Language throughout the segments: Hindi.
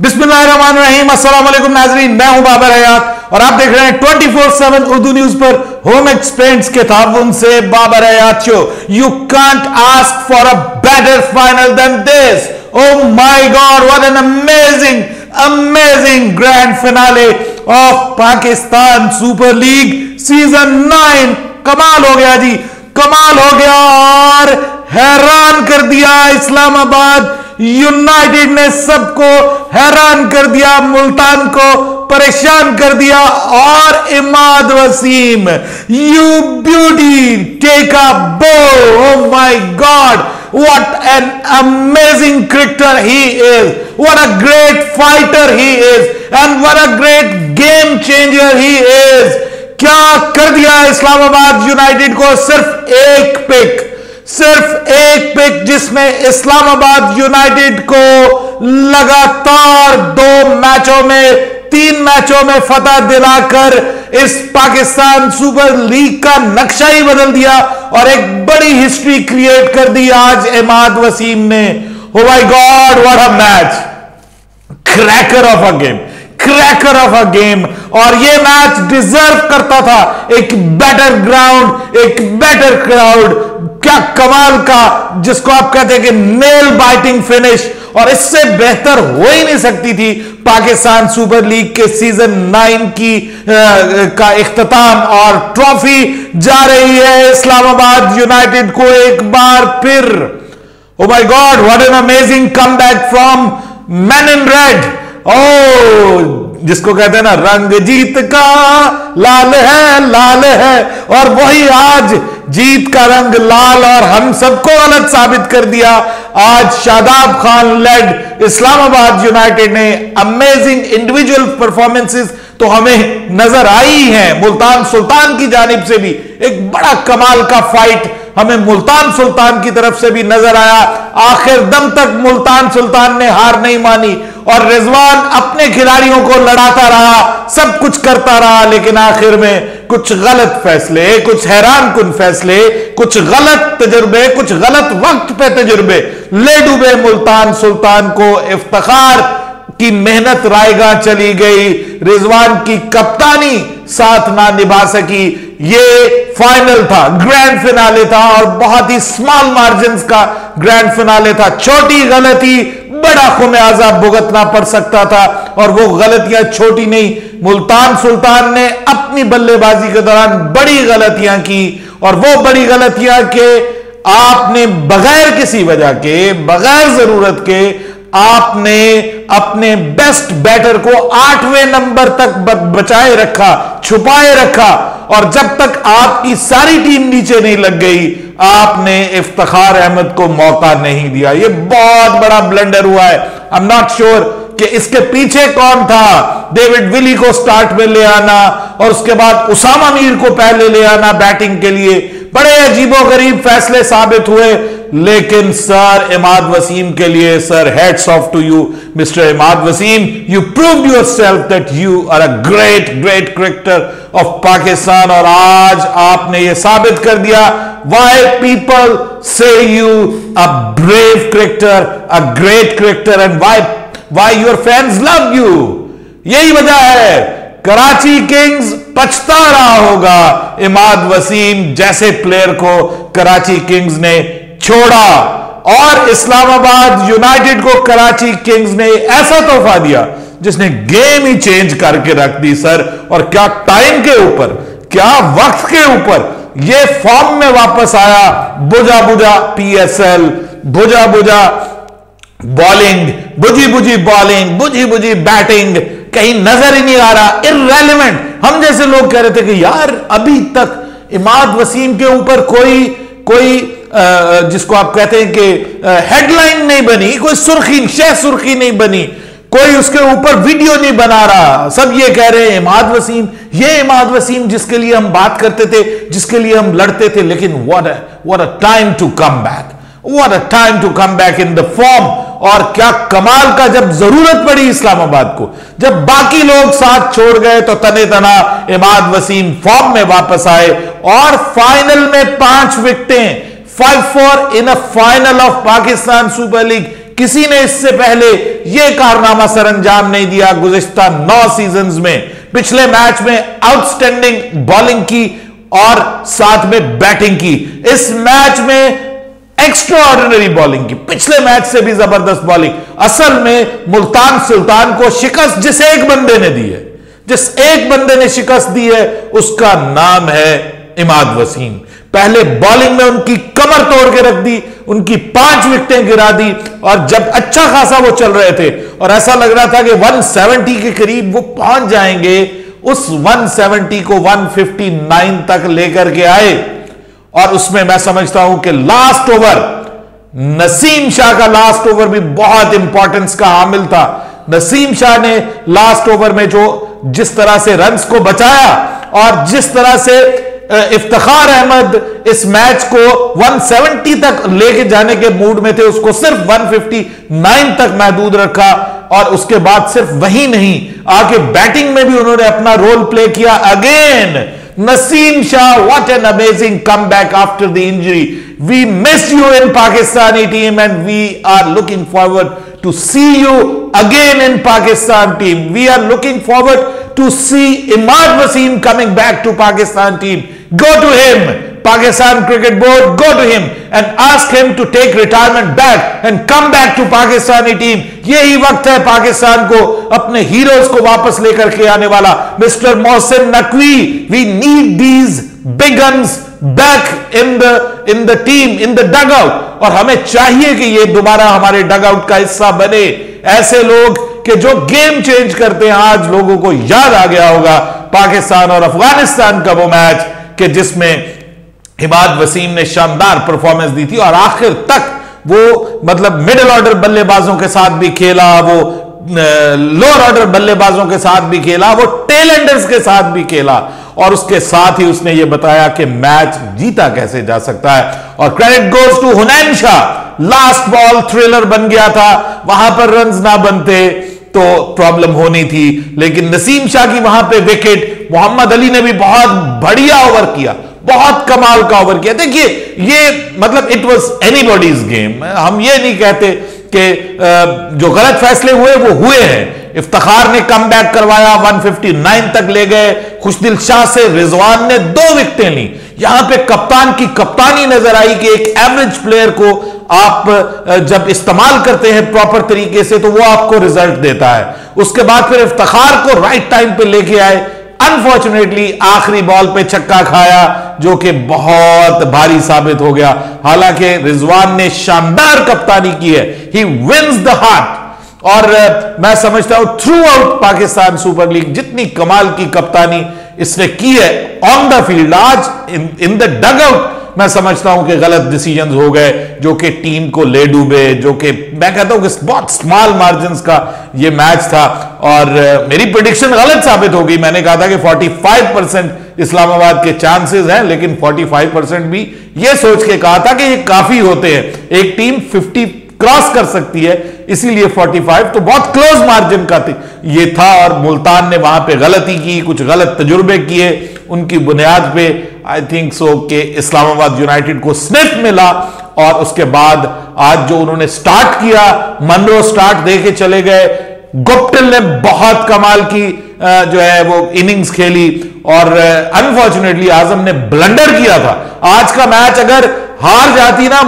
बिस्मिल्लाहिर्रहमानिर्रहीम। नाजरीन, मैं हूँ बाबर हयात और आप देख रहे हैं 24/7 उर्दू न्यूज़ पर होम एक्सपेंस के ताउन से Babar Hayat show you can't ask for a better final than this oh my god what an amazing amazing grand finale of Pakistan super league season 9 कमाल हो गया जी, कमाल हो गया और हैरान कर दिया इस्लामाबाद। यूनाइटेड ने सबको हैरान कर दिया, मुल्तान को परेशान कर दिया और Imad Wasim you beauty take a bow oh my god what an amazing cricketer he is, what a great fighter he is, and what a great game changer he is. क्या कर दिया इस्लामाबाद यूनाइटेड को सिर्फ़ एक पिक सिर्फ़ एक पिक जिसमें इस्लामाबाद यूनाइटेड को लगातार दो मैचों में, तीन मैचों में फतह दिलाकर इस पाकिस्तान सुपर लीग का नक्शा ही बदल दिया और एक बड़ी हिस्ट्री क्रिएट कर दी आज इमाद वसीम ने। ओ my god what a match cracker of a game cracker of a game और ये मैच डिजर्व करता था एक बेटर ग्राउंड एक बेटर क्राउड क्या कमाल का जिसको आप कहते हैं कि नेल बाइटिंग फिनिश और इससे बेहतर हो ही नहीं सकती थी पाकिस्तान सुपर लीग के सीज़न नाइन की आ, का इख्ताम और ट्रॉफी जा रही है इस्लामाबाद यूनाइटेड को एक बार फिर। ओ my god what an amazing come back from man in red oh जिसको कहते हैं ना रंग जीत का लाल है लाल है और वही आज जीत का रंग लाल और हम सबको गलत साबित कर दिया। आज शादाब खान लेड इस्लामाबाद यूनाइटेड ने अमेजिंग इंडिविजुअल परफॉर्मेंसेस तो हमें नज़र आई है। मुल्तान सुल्तान की जानिब से भी एक बड़ा कमाल का फाइट हमें मुल्तान सुल्तान की तरफ़ से भी नज़र आया। आखिर दम तक मुल्तान सुल्तान ने हार नहीं मानी और रिजवान अपने खिलाड़ियों को लड़ाता रहा, सब कुछ करता रहा, लेकिन आखिर में कुछ गलत फैसले, कुछ हैरान कुन फैसले, कुछ गलत तजुर्बे, कुछ गलत वक्त पे तजुर्बे। ले डूबे मुल्तान सुल्तान को इफ्तार की मेहनत रायगा चली गई। रिजवान की कप्तानी साथ ना निभा सकी। ये फाइनल था ग्रैंड फिनाले था और बहुत ही स्मॉल मार्जिन का ग्रैंड फिनाले था। छोटी गलती, बड़ा खुमियाजा भुगतना पड़ सकता था और वो गलतियाँ छोटी नहीं। मुल्तान सुल्तान ने अपनी बल्लेबाजी के दौरान बड़ी गलतियाँ की और वो बड़ी गलतियाँ के आपने बगैर किसी वजह के, बगैर ज़रूरत के आपने अपने बेस्ट बैटर को आठवें नंबर तक बचाए रखा, छुपाए रखा, और जब तक आपकी सारी टीम नीचे नहीं लग गई, आपने इफ्तार अहमद को मौका नहीं दिया। ये बहुत बड़ा ब्लेंडर हुआ है। आई एम नॉट श्योर कि इसके पीछे कौन था। डेविड विली को स्टार्ट में ले आना, और उसके बाद उसामा मीर को पहले ले आना बैटिंग के लिए। बड़े अजीबो गरीब फैसले साबित हुए। लेकिन सर, इमाद वसीम के लिए, sir hats off to you mister Imad Wasim. You prove yourself that you are a great great cricketer of Pakistan और आज आपने यह साबित कर दिया why people say you a brave cricketer a great cricketer and why why your fans love you यही वजह है, कराची किंग्स पछता रहा होगा इमाद वसीम जैसे प्लेयर को कराची किंग्स ने छोड़ा और इस्लामाबाद यूनाइटेड को कराची किंग्स ने ऐसा तोहफा दिया, जिसने गेम ही चेंज करके रख दी, सर। और क्या टाइम के ऊपर, क्या वक्त के ऊपर ये फॉर्म में वापस आया बुझा बुझा पीएसएल, बुझा बुझा बॉलिंग, बुझी बुझी बॉलिंग, बुझी बुझी बैटिंग। कहीं नज़र ही नहीं आ रहा इरेलीवेंट हम जैसे लोग कह रहे थे कि यार, अभी तक इमाद वसीम के ऊपर कोई कोई जिसको आप कहते हैं कि हेडलाइन नहीं बनी, कोई सुर्खी, शह सुर्खी नहीं बनी, कोई उसके ऊपर वीडियो नहीं बना रहा। सब ये कह रहे हैं, इमाद वसीम, ये इमाद वसीम जिसके लिए हम बात करते थे, जिसके लिए हम लड़ते थे, लेकिन what a time to come back what a time to come back in the form और क्या कमाल का जब ज़रूरत पड़ी इस्लामाबाद को। जब बाकी लोग साथ छोड़ गए तो तने तना इमाद वसीम फॉर्म में वापस आए और फाइनल में पाँच विकटें five four in a final of Pakistan super league. किसी ने इससे पहले यह कारनामा सर अंजाम नहीं दिया गुजश्ता नौ सीज़न में। पिछले मैच में आउटस्टैंडिंग बॉलिंग की और साथ में बैटिंग की। इस मैच में एक्स्ट्रा ऑर्डिनरी बॉलिंग की। पिछले मैच से भी ज़बरदस्त बॉलिंग असल में मुल्तान सुल्तान को शिकस्त जिस एक बंदे ने दी है, जिस एक बंदे ने शिकस्त दी है, उसका नाम है इमाद वसीम। पहले बॉलिंग में उनकी कमर तोड़ के रख दी, उनकी पाँच विकेटें गिरा दी, और जब अच्छा खासा वो चल रहे थे, और ऐसा लग रहा था कि 170 के करीब वो पहुँच जाएँगे, उस 170 को 159 तक लेकर के आए। और उसमें मैं समझता हूँ कि लास्ट ओवर नसीम शाह का लास्ट ओवर भी बहुत इंपॉर्टेंस का हामिल था। नसीम शाह ने लास्ट ओवर में जो जिस तरह से रन को बचाया, और जिस तरह से इफ्तार अहमद इस मैच को 170 तक लेके जाने के मूड में थे, उसको सिर्फ़ 159 तक महदूद रखा और उसके बाद सिर्फ़ वही नहीं आके बैटिंग में भी उन्होंने अपना रोल प्ले किया again Naseem Shah what an amazing come back after the injury we miss you in Pakistani team and we are looking forward to see you again in Pakistan team. We are looking forward to see Imad Wasim coming back to Pakistan team. Go to him, Pakistan Cricket Board, go to him and ask him to take retirement back and come back to Pakistani team. यही वक्त है पाकिस्तान को अपने हीरोज को वापस लेकर के आने वाला mister Mohsin Naqvi we need these big back in the in the team in the dugout और हमें चाहिए कि ये दोबारा हमारे डग आउट का हिस्सा बने। ऐसे लोग कि जो गेम चेंज करते हैं आज लोगों को याद आ गया होगा पाकिस्तान और अफ़गानिस्तान का वो मैच कि जिसमें हिमाद वसीम ने शानदार परफॉर्मेंस दी थी और आखिर तक वो मतलब मिडिल ऑर्डर बल्लेबाजों के साथ भी खेला, वो लोअर ऑर्डर बल्लेबाजों के साथ भी खेला, वो टेलेंडर्स के साथ भी खेला। और उसके साथ ही उसने ये बताया कि मैच जीता कैसे जा सकता है। और credit goes to Hunain Shah last ball thriller बन गया था। वहाँ पर रन ना बनते तो प्रॉब्लम होनी थी। लेकिन नसीम शाह की वहाँ पे विकेट मोहम्मद अली ने भी बहुत बढ़िया ओवर किया, बहुत कमाल का ओवर किया। देखिए, ये मतलब इट वॉज़ एनी गेम हम ये नहीं कहते कि जो गलत फैसले हुए, वो हुए हैं। इफ्तार ने कम बैक करवाया 159 तक ले गए। खुशदिल शाह से रिजवान ने दो विकटें ली। यहाँ पे कप्तान की कप्तानी नज़र आई कि एक एवरेज प्लेयर को आप जब इस्तेमाल करते हैं प्रॉपर तरीके से तो वो आपको रिज़ल्ट देता है। उसके बाद फिर इफ्तार को राइट टाइम पे लेके आए। अनफॉर्चुनेटली आखिरी बॉल पे छक्का खाया, जो कि बहुत भारी साबित हो गया। हालाँकि रिजवान ने शानदार कप्तानी की है। ही विंस द हार्ट और, मैं समझता हूँ throughout Pakistan super league जितनी कमाल की कप्तानी इसने की है ऑन द फ़ील्ड आज इन द डग आउट मैं समझता हूँ कि गलत डिसीजंस हो गए, जो कि टीम को ले डूबे, जो कि, मैं कहता हूँ कि बहुत स्मॉल मार्जिन का ये मैच था। और मेरी प्रिडिक्शन गलत साबित हो गई मैंने कहा था कि 45 परसेंट इस्लामाबाद के चांसेस हैं, लेकिन 45 परसेंट भी ये सोच के कहा था कि ये काफ़ी होते हैं। एक टीम 50 क्रॉस कर सकती है, इसीलिए 45 तो बहुत क्लोज मार्जिन का थी। ये था और मुल्तान ने वहाँ पे गलती की, कुछ गलत तजुर्बे किए, उनकी बुनियाद पे आई थिंक सो कि इस्लामाबाद यूनाइटेड को स्निफ मिला और उसके बाद आज जो उन्होंने स्टार्ट किया मनरो स्टार्ट दे के चले गए। गुप्टिल ने बहुत कमाल की जो है वो इनिंग्स खेली और अनफॉर्चुनेटली आज़म ने ब्लंडर किया था। आज का मैच अगर हार जाती ना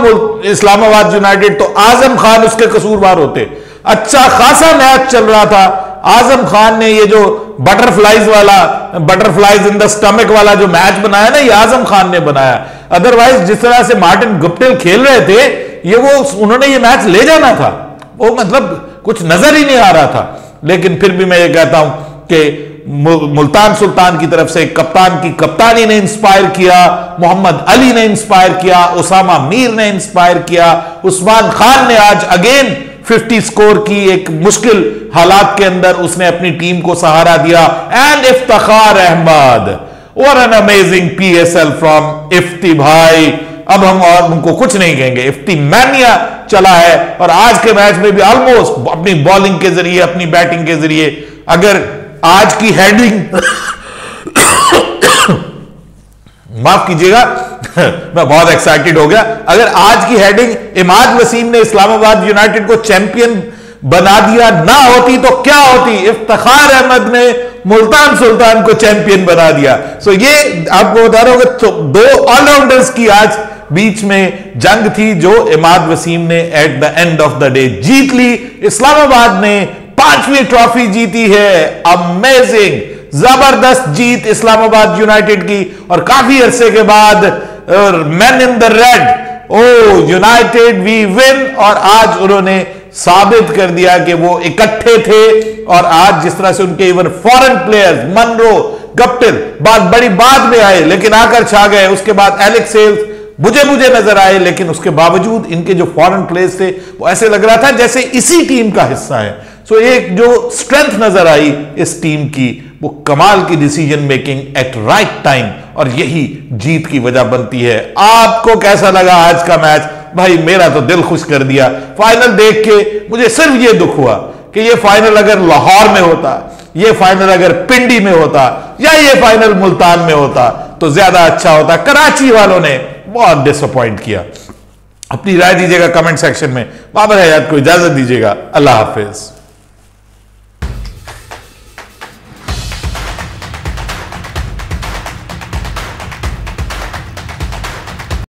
इस्लामाबाद, यूनाइटेड तो आज़म खान उसके कसूरवार होते। अच्छा खासा मैच चल रहा था। आज़म खान ने ये जो बटरफ्लाइज वाला बटरफ्लाइज इन द स्टमक वाला जो मैच बनाया ना, ये आज़म खान ने बनाया। अदरवाइज़ जिस तरह से मार्टिन गुप्टिल खेल रहे थे, ये वो उन्होंने ये मैच ले जाना था। वो मतलब कुछ नज़र ही नहीं आ रहा था। लेकिन फिर भी मैं ये कहता हूँ कि मुल्तान सुल्तान की तरफ़ से कप्तान की कप्तानी ने इंस्पायर किया, मोहम्मद अली ने इंस्पायर किया, उसामा मीर ने इंस्पायर किया, उस्मान खान ने आज अगेन 50 स्कोर की एक मुश्किल हालात के अंदर उसने अपनी टीम को सहारा दिया। एंड इफ्तार अहमद और an amazing P S L from Ifti भाई। अब हम और उनको कुछ नहीं कहेंगे। इफ्ती मैनिया चला है और आज के मैच में भी ऑलमोस्ट अपनी बॉलिंग के ज़रिए, अपनी बैटिंग के ज़रिए अगर आज की हेडिंग माफ़ कीजिएगा, मैं बहुत एक्साइटेड हो गया। अगर आज की हेडिंग इमाद वसीम ने इस्लामाबाद यूनाइटेड को चैंपियन बना दिया ना होती तो क्या होती? इफ्तार अहमद ने मुल्तान सुल्तान को चैंपियन बना दिया। सो ये आपको बता रहा हूँ तो दो ऑलराउंडर्स की आज बीच में जंग थी, जो इमाद वसीम ने at the end of the day जीत ली। इस्लामाबाद ने पांचवी ट्रॉफी जीती है। अमेजिंग ज़बरदस्त जीत इस्लामाबाद यूनाइटेड की और काफ़ी अरसे के बाद man in the red oh, united we win और आज उन्होंने साबित कर दिया कि वो इकट्ठे थे और आज जिस तरह से उनके even foreign players Munro Guptill बात बड़ी बाद में आए लेकिन आकर छा गए। उसके बाद एलेक्स मुझे बुझे नज़र आए, लेकिन उसके बावजूद इनके जो फॉरेन प्लेयर्स थे, वो ऐसे लग रहा था जैसे इसी टीम का हिस्सा है। सो एक जो स्ट्रेंथ नज़र आई इस टीम की, वो कमाल की decision making at right time और यही जीत की वजह बनती है। आपको कैसा लगा आज का मैच भाई, मेरा तो दिल खुश कर दिया। फाइनल देख के मुझे सिर्फ़ ये दुख हुआ कि ये फाइनल अगर लाहौर में होता, ये फाइनल अगर पिंडी में होता या ये फाइनल मुल्तान में होता तो ज़्यादा अच्छा होता। कराची वालों ने बहुत डिसअपॉइंट किया। अपनी राय दीजिएगा कमेंट सेक्शन में। बाबर हयात को इजाज़त दीजिएगा। अल्लाह हाफिज।